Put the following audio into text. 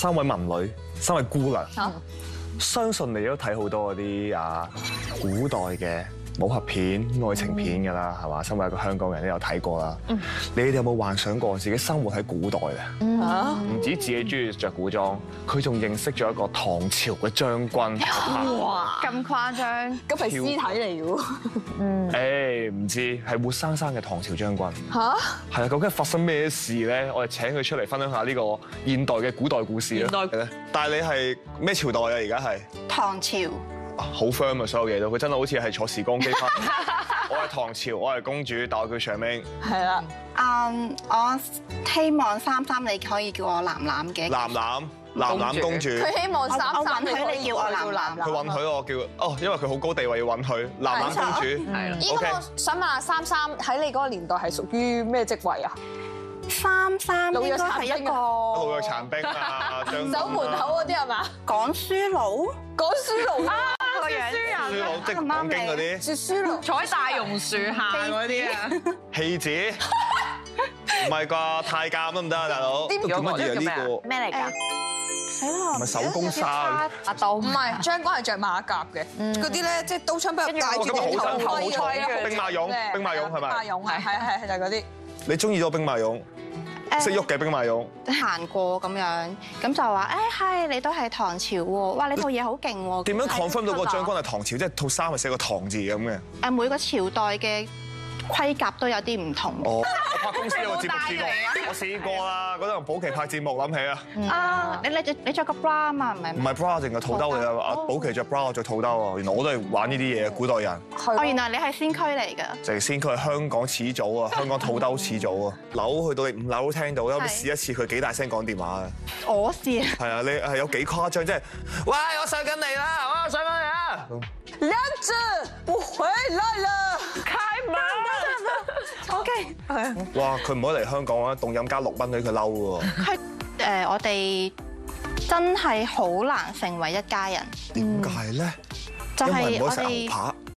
三位文女，三位姑娘，相信你都睇好多嗰啲啊古代嘅武俠片、愛情片㗎啦，係嘛？身為一個香港人都有睇過啦。你哋有冇幻想過自己生活喺古代咧？唔止自己中意着古裝，佢仲認識咗一個唐朝嘅將軍。咁誇張，咁係屍體嚟嘅喎。誒唔知係活生生嘅唐朝將軍。嚇！係啊，究竟發生咩事咧？我哋請佢出嚟分享下呢個現代嘅古代故事啦。現代係咧但係你係咩朝代啊？而家係唐朝啊好 firm 啊！所有嘢都，佢真係好似係坐時光機翻。我係唐朝，我係公主，但我叫長明。係啦，嗯，我希望三三你可以叫我楠楠嘅。楠楠，楠楠公主。佢希望三三允許你叫我楠楠佢允許我叫哦，因為佢好高地位要允許楠楠公主。係啦。咁我想問下三三喺你嗰個年代係屬於咩職位啊？三三應該係一老弱個殘兵啊 守門口嗰啲係嘛？講書佬，講書佬啊，個樣書佬即係講經嗰啲雪書奴。坐喺大榕樹下嗰啲啊，戲子，唔係啩？太監得唔得啊，大佬？點叫乜嘢啊？呢個咩嚟㗎？死啦！係手工沙啊？阿刀唔係將軍係着馬甲嘅，嗰啲咧即係刀槍不入帶住好盔好重係啊兵馬俑兵馬俑係咪兵馬俑係係係係就係嗰啲。你中意咗兵馬俑？識喐嘅兵马俑？行過咁樣，咁就話誒係你都係唐朝喎，哇你套嘢好勁喎！點樣 confirm 到個將軍係唐朝？即係套衫係寫個唐字咁嘅。誒每個朝代嘅盔甲都有啲唔同。哦，我拍公司有個節目試過，我試過啦。嗰陣保期拍節目諗起啊，啊，你你你着個 bra 啊嘛，唔係唔係 bra 定係肚兜嚟啊？阿保期着 bra，我着肚兜啊！原來我都係玩呢啲嘢，古代人。哦，原來你係先驅嚟㗎。就係先驅係香港始祖啊，香港肚兜始祖啊，樓去到你五樓都聽到，有冇試一次佢幾大聲講電話啊？我試係啊，你係有幾誇張？即係，喂，我上緊嚟啦，我上緊嚟啦！梁子，我回來了，開門。哇，佢唔可以嚟香港啊，凍飲加六蚊俾佢嬲喎。佢誒我哋真係好難成為一家人，點解咧？就係我唔可以食牛哋扒。